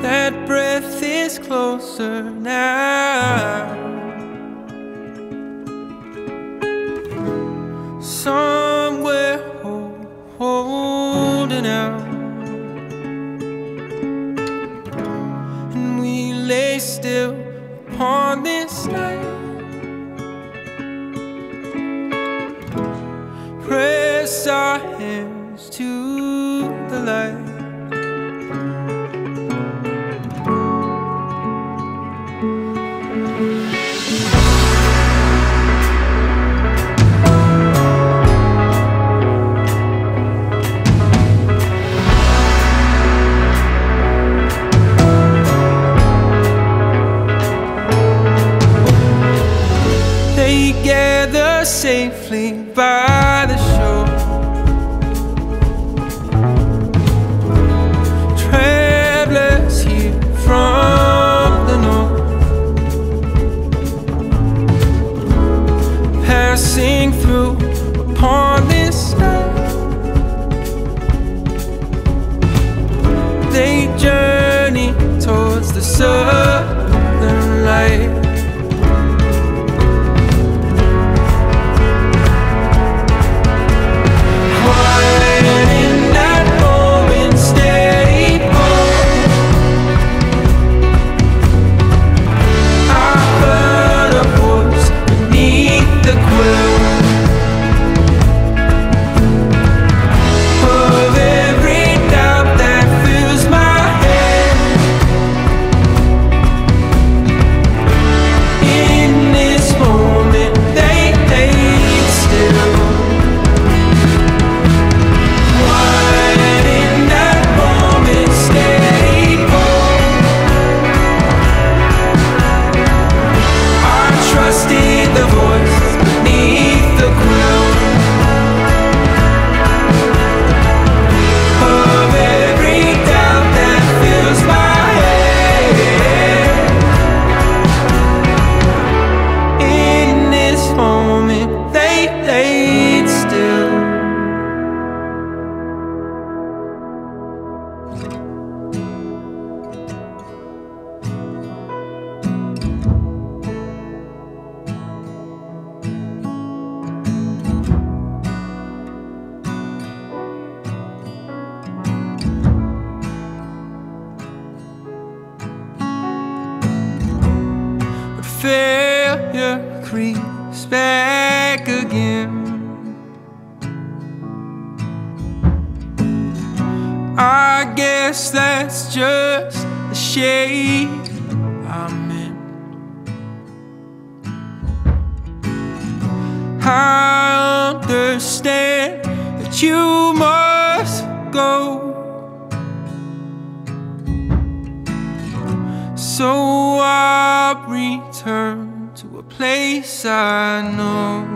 That breath is closer now. Somewhere holding out. And we lay still upon this night. Press our hands to the light. Safely by the shore. Travelers here from the north, passing through upon this night. They journey towards the southern light. Failure creeps back again. I guess that's just the shape I'm in. I understand that you must go. So I return to a place I know.